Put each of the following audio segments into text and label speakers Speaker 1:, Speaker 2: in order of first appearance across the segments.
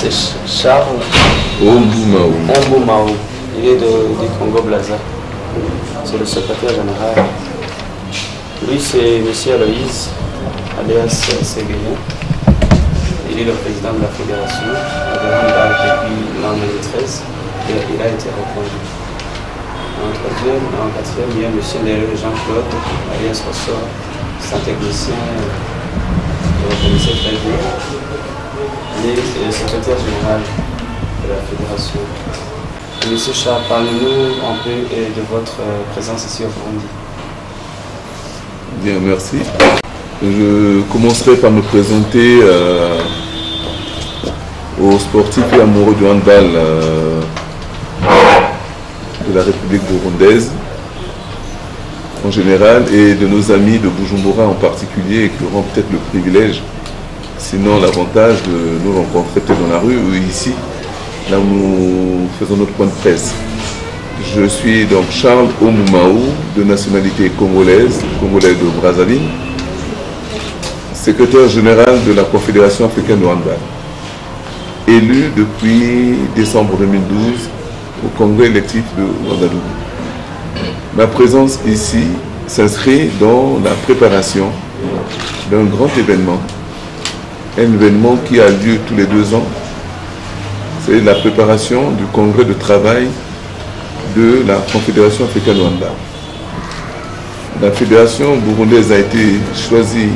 Speaker 1: c'est Charles
Speaker 2: Omboumaou.
Speaker 1: Mboumaou. Il est de, du Congo Blaza. C'est le secrétaire général. Lui, c'est M. Aloïse, alias Séguéen. Il est le président de la fédération de handball depuis l'an 2013 et il a été reconduit. En troisième, en quatrième, il y a M. Jean-Claude, alias. C'est un technicien, euh, vous le secrétaire général de la fédération. Monsieur Charles, parlez-nous un peu euh, de votre euh, présence ici au Burundi.
Speaker 2: Bien, merci. Je commencerai par me présenter euh, aux sportifs et amoureux du handball de la République burundaise en général et de nos amis de Bujumbura en particulier qui auront peut-être le privilège, sinon l'avantage de nous rencontrer dans la rue ou ici, là où nous faisons notre point de presse. Je suis donc Charles Omoumaou, de nationalité congolaise, congolais de Brazzaville, secrétaire général de la Confédération africaine de handball, élu depuis décembre 2012 au congrès électif de Ouagadougou. Ma présence ici s'inscrit dans la préparation d'un grand événement, un événement qui a lieu tous les deux ans. C'est la préparation du congrès de travail de la Confédération africaine handball. La fédération burundaise a été choisie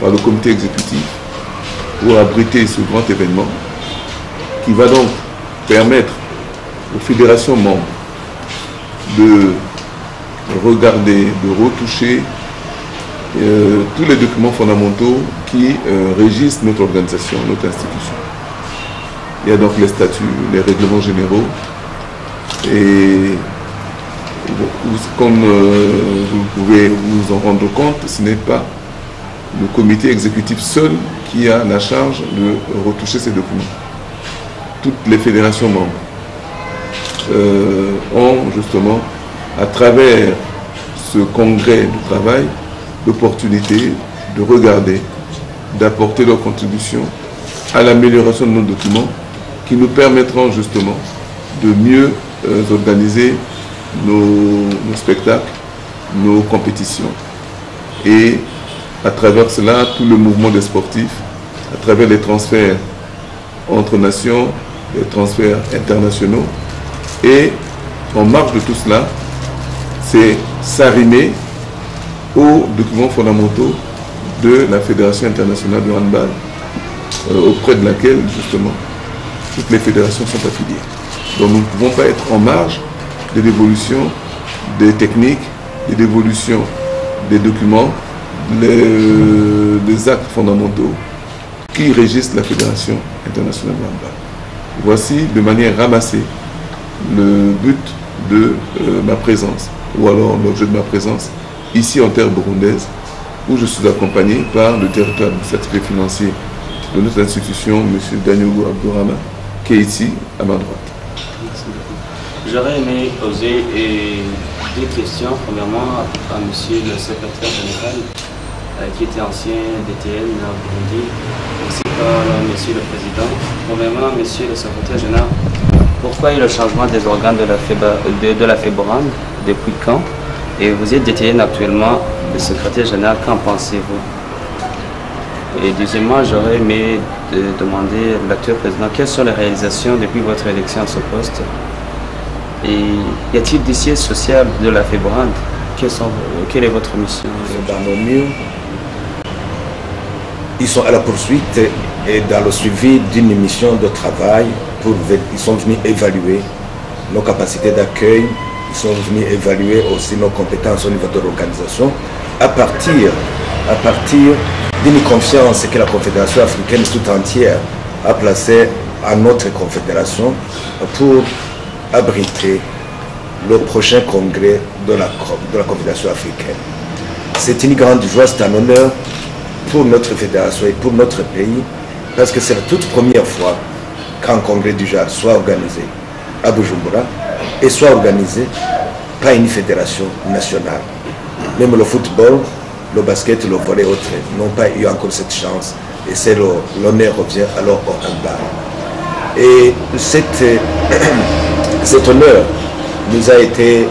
Speaker 2: par le comité exécutif pour abriter ce grand événement qui va donc permettre aux fédérations membres de regarder, de retoucher euh, tous les documents fondamentaux qui euh, régissent notre organisation, notre institution. Il y a donc les statuts, les règlements généraux et comme euh, vous pouvez vous en rendre compte, ce n'est pas le comité exécutif seul qui a la charge de retoucher ces documents. Toutes les fédérations membres euh, ont justement, à travers ce congrès de travail, l'opportunité de regarder, d'apporter leur contribution à l'amélioration de nos documents qui nous permettront justement de mieux euh, organiser nos, nos spectacles, nos compétitions. Et à travers cela, tout le mouvement des sportifs, à travers les transferts entre nations, les transferts internationaux. Et en marge de tout cela, c'est s'arrimer aux documents fondamentaux de la Fédération internationale de handball, euh, auprès de laquelle, justement, toutes les fédérations sont affiliées. Donc nous ne pouvons pas être en marge de l'évolution des techniques, de l'évolution des documents, les, les actes fondamentaux qui régissent la Fédération internationale de handball. Voici de manière ramassée le but de euh, ma présence, ou alors l'objet de ma présence, ici en terre burundaise, où je suis accompagné par le directeur administratif et financier de notre institution, M. Daniel Abdourama, qui est ici à ma droite.
Speaker 1: J'aurais aimé poser euh, deux questions. Premièrement, à, à monsieur le secrétaire général, euh, qui était ancien DTN au Burundi, ainsi qu'à monsieur le président. Premièrement, monsieur le secrétaire général, pourquoi il y a le changement des organes de la, FEBA, de, de Depuis quand? Et vous êtes DTN actuellement, le secrétaire général, qu'en pensez-vous? Et deuxièmement, j'aurais aimé de demander à l'actuel président quelles sont les réalisations depuis votre élection à ce poste? Et y a-t-il des sièges sociaux de la sont, quelle est votre mission?
Speaker 3: Dans nos murs, ils sont à la poursuite et dans le suivi d'une mission de travail. Pour, ils sont venus évaluer nos capacités d'accueil, ils sont venus évaluer aussi nos compétences au niveau de l'organisation à partir, à partir d'une confiance que la Confédération africaine tout entière a placée à notre confédération pour abriter le prochain congrès de la, Confédération africaine. C'est une grande joie, c'est un honneur pour notre fédération et pour notre pays, parce que c'est la toute première fois qu'un congrès du genre soit organisé à Bujumbura et soit organisé par une fédération nationale. Même le football, le basket, le volley autres n'ont pas eu encore cette chance et c'est l'honneur revient alors au handball. Et cette, cet honneur nous a été,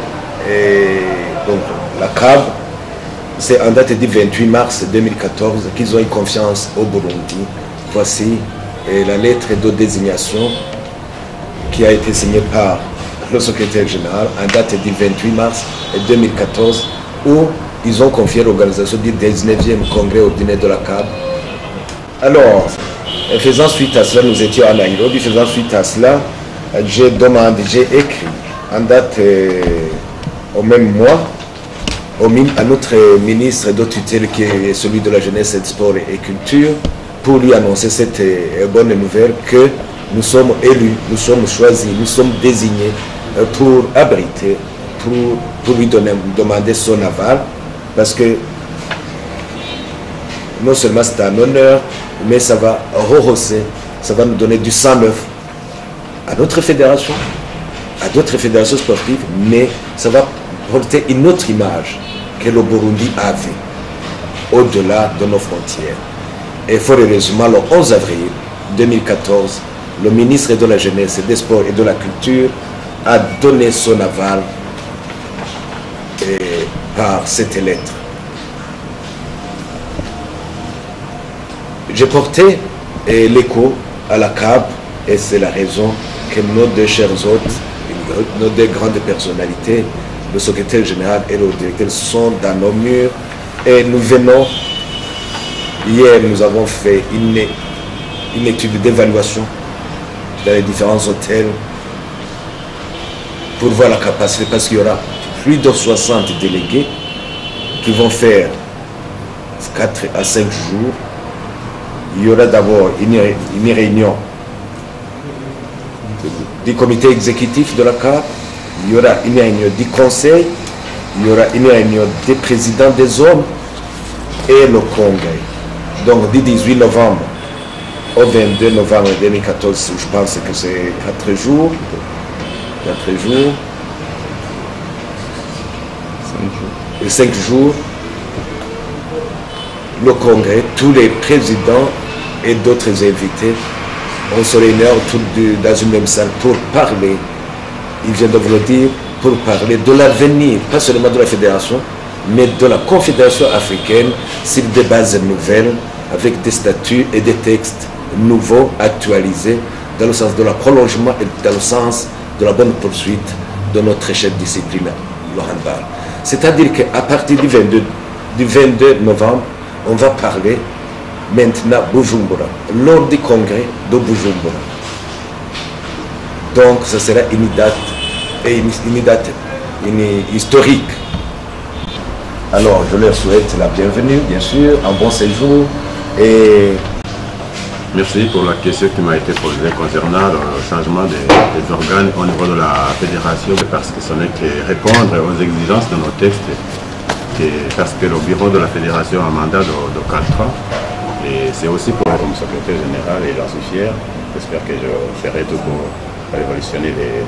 Speaker 3: donc la CAB, c'est en date du 28 mars 2014 qu'ils ont eu confiance au Burundi. Voici la lettre de désignation qui a été signée par le secrétaire général en date du 28 mars 2014 où ils ont confié l'organisation du 19e congrès ordinaire de la CAB. Alors, faisant suite à cela, nous étions à Nairobi, faisant suite à cela, j'ai demandé, j'ai écrit en date euh, au même mois à notre ministre de tutelle qui est celui de la jeunesse, sport et culture pour lui annoncer cette euh, bonne nouvelle que nous sommes élus, nous sommes choisis, nous sommes désignés euh, pour abriter, pour, lui demander son aval, parce que non seulement c'est un honneur, mais ça va rehausser, ça va nous donner du sang neuf à notre fédération, à d'autres fédérations sportives, mais ça va porter une autre image que le Burundi avait au-delà de nos frontières. Et fort heureusement, le 11 avril 2014, le ministre de la Jeunesse, des Sports et de la Culture a donné son aval cette lettre. J'ai porté l'écho à la CAB et c'est la raison que nos deux chers hôtes, nos deux grandes personnalités, le secrétaire général et le directeur sont dans nos murs et nous venons, hier nous avons fait une, une étude d'évaluation dans les différents hôtels pour voir la capacité parce qu'il y aura plus de 60 délégués qui vont faire 4 à 5 jours. Il y aura d'abord une, réunion du comité exécutif de la CAP, il y aura une réunion du conseil, il y aura une réunion des présidents des hommes et le congrès. Donc du 18 novembre au 22 novembre 2014, je pense que c'est 4 jours. 4 jours. 5 jours. Et 5 jours. Le congrès, tous les présidents et d'autres invités, on se réunit dans une même salle pour parler il vient de vous le dire, pour parler de l'avenir, pas seulement de la fédération, mais de la confédération africaine sur des bases nouvelles, avec des statuts et des textes nouveaux, actualisés, dans le sens de la prolongement et dans le sens de la bonne poursuite de notre chef discipline, le handball. C'est-à-dire qu'à partir du 22, du 22 novembre, on va parler maintenant Bujumbura, lors du congrès de Bujumbura. Donc, ce sera une date, une, date historique. Alors, je leur souhaite la bienvenue, bien sûr, un bon séjour et
Speaker 4: Merci pour la question qui m'a été posée concernant le changement des, organes au niveau de la fédération, parce que ce n'est que répondre aux exigences de nos textes, parce que le bureau de la fédération a un mandat de, 4 ans, et c'est aussi pour comme secrétaire général, et j'en suis fier, j'espère que je ferai tout pour révolutionner les,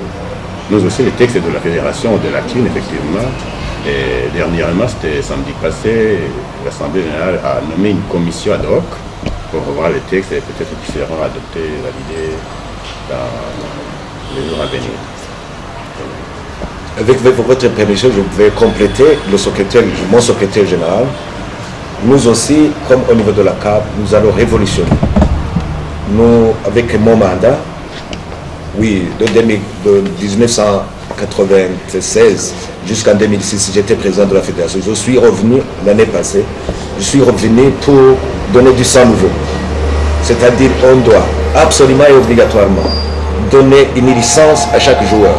Speaker 4: nous aussi les textes de la fédération de la Chine, effectivement. Et dernièrement, c'était samedi passé, l'Assemblée générale a nommé une commission ad hoc pour revoir les textes et peut-être qu'ils seront adoptés, dans les jours à venir.
Speaker 3: Avec, votre permission, je vais compléter le secrétaire, mon secrétaire général. Nous aussi, comme au niveau de la CAP, nous allons révolutionner. Nous, avec mon mandat, oui, de, 1996 jusqu'en 2006, j'étais président de la fédération. Je suis revenu l'année passée, je suis revenu pour donner du sang nouveau. C'est-à-dire on doit absolument et obligatoirement donner une licence à chaque joueur,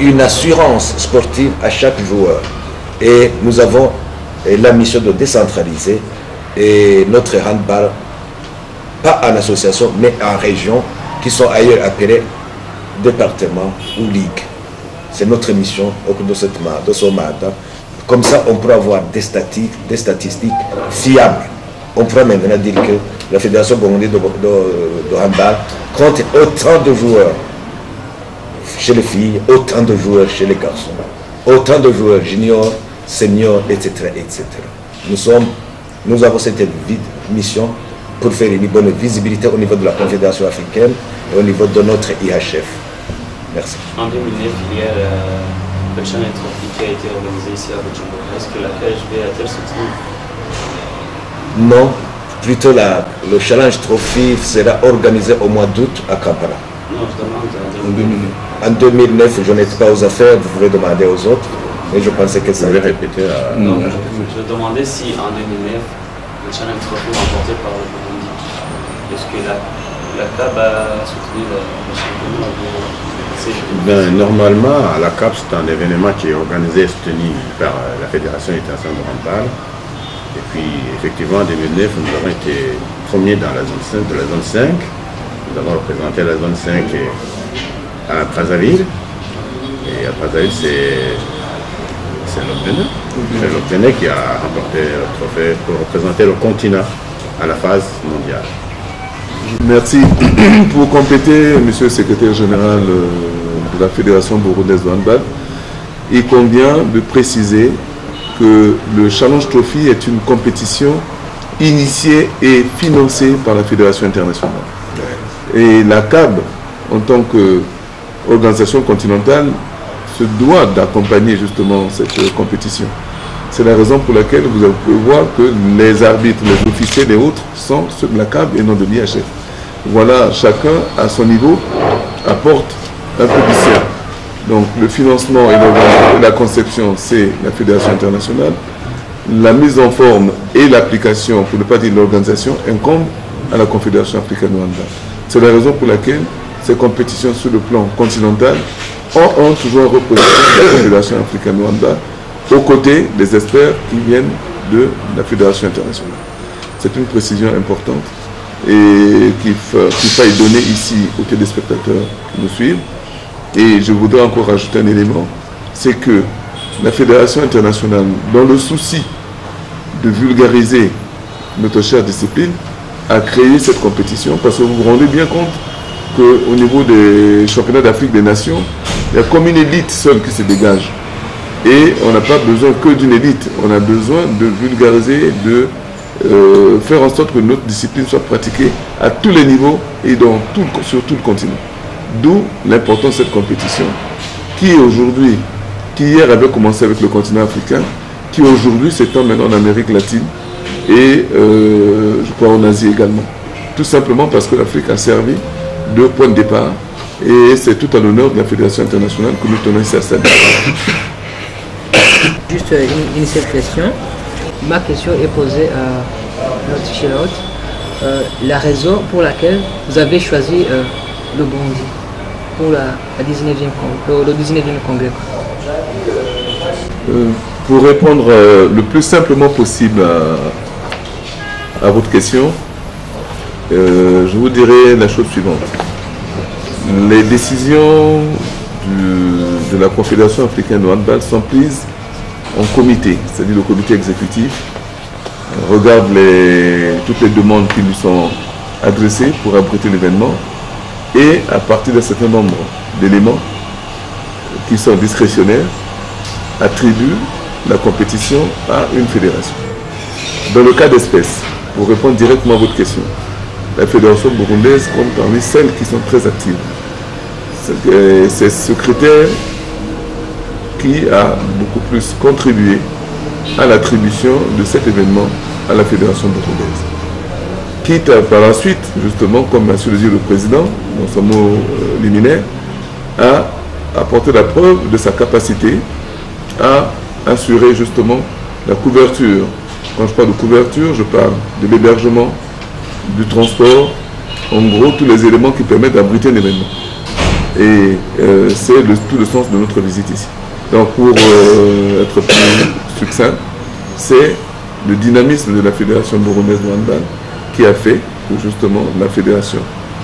Speaker 3: une assurance sportive à chaque joueur. Et nous avons la mission de décentraliser notre handball, pas en association, mais en région, qui sont ailleurs appelés département ou ligue. C'est notre mission au cours de, cette, de ce mandat. Comme ça, on pourra avoir des statistiques fiables. On pourra maintenant dire que la Fédération burundaise de, de, handball compte autant de joueurs chez les filles, autant de joueurs chez les garçons, autant de joueurs juniors, seniors, etc. etc. Nous, avons cette mission pour faire une bonne visibilité au niveau de la Confédération africaine et au niveau de notre IHF. Merci.
Speaker 1: En 2009, il y a Trophy qui a été organisé ici à Bujumbura. Est-ce que la a-t-elle
Speaker 3: Non, plutôt la, le Challenge Trophy sera organisé au mois d'août à Kampala.
Speaker 1: Non, je demande en
Speaker 2: En
Speaker 1: 2009.
Speaker 2: 2009.
Speaker 3: En 2009, je n'étais pas aux affaires, vous pouvez demander aux autres, mais je pensais que ça
Speaker 4: pouvez répéter à...
Speaker 1: Non, je, je demandais si en 2009, le Challenge Trophy remporté par le Burundi, est-ce que la, la CAB a soutenu le, championnat
Speaker 4: Ben, normalement, à la CAP, c'est un événement qui est organisé et soutenu par euh, la Fédération internationale de handball. Et puis, effectivement, en 2009, nous avons été premiers dans la zone 5, de la zone 5. Nous avons représenté la zone 5 et- à Brazzaville. Et à Brazzaville, c'est l'Obtené. C'est l'Obtené qui a remporté le trophée pour représenter le continent à la phase mondiale.
Speaker 2: Merci. Pour compléter, Monsieur le secrétaire général euh, de la Fédération burundaise de handball, il convient de préciser que le Challenge Trophy est une compétition initiée et financée par la Fédération internationale. Et la CAB, en tant qu'organisation continentale, se doit d'accompagner justement cette euh, compétition. C'est la raison pour laquelle vous pouvez voir que les arbitres, les officiers, les autres sont ceux de la CAB et non de l'IHF. Voilà, chacun à son niveau apporte un peu du sien. Donc le financement et la conception, c'est la Fédération internationale. La mise en forme et l'application, pour ne pas dire l'organisation, incombe à la Confédération africaine handball. C'est la raison pour laquelle ces compétitions sur le plan continental ont, toujours de la Confédération africaine handball aux côtés des experts qui viennent de la Fédération internationale. C'est une précision importante et qu'il faille donner ici aux téléspectateurs qui nous suivent. Et je voudrais encore ajouter un élément, c'est que la Fédération internationale, dans le souci de vulgariser notre chère discipline, a créé cette compétition parce que vous vous rendez bien compte qu'au niveau des championnats d'Afrique des Nations, il y a comme une élite seule qui se dégage. Et on n'a pas besoin que d'une élite, on a besoin de vulgariser, de euh, faire en sorte que notre discipline soit pratiquée à tous les niveaux et dans tout sur tout le continent. D'où l'importance de cette compétition qui aujourd'hui, qui hier avait commencé avec le continent africain, qui aujourd'hui s'étend maintenant en Amérique latine et euh, je crois en Asie également. Tout simplement parce que l'Afrique a servi de point de départ et c'est tout à l'honneur de la Fédération internationale que nous tenons ici à Stade.
Speaker 5: Juste une, seule question. Ma question est posée à notre. Euh, la raison pour laquelle vous avez choisi euh, le pour la, la 19e, con- le, le 19e congrès.
Speaker 2: Euh, pour répondre euh, le plus simplement possible à, votre question, euh, je vous dirai la chose suivante. Les décisions de la Confédération africaine de handball sont prises en comité, c'est-à-dire le comité exécutif regarde toutes les demandes qui lui sont adressées pour abriter l'événement et à partir d'un certain nombre d'éléments qui sont discrétionnaires, attribue la compétition à une fédération. Dans le cas d'espèce, pour répondre directement à votre question, la fédération burundaise compte parmi celles qui sont très actives. C'est C'est ce critère qui a beaucoup plus contribué à l'attribution de cet événement à la fédération burundaise. Quitte par la suite, justement, comme a su le président dans son mot euh, liminaire, à apporter la preuve de sa capacité à assurer justement la couverture. Quand je parle de couverture, je parle de l'hébergement, du transport, en gros tous les éléments qui permettent d'abriter un événement. Et euh, c'est tout le sens de notre visite ici. Donc pour euh, être plus succinct, c'est le dynamisme de la Fédération burundaise de handball a fait que justement la Fédération,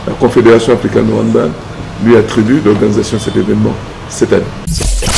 Speaker 2: la Confédération africaine de handball lui attribue l'organisation de cet événement cette année.